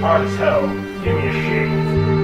Hard as hell. Give me a shake.